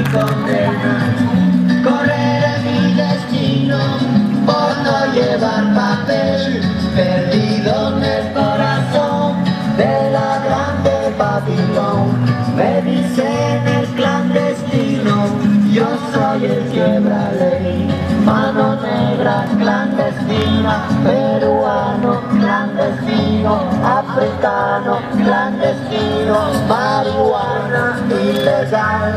mi condena Correr es mi destino Por no llevar papel Perdido en el corazón De la grande Babilón. Me dicen el clandestino Yo soy el quiebra ley Mano negra clandestina, peruano clandestino, africano, clandestino, marihuana ilegal.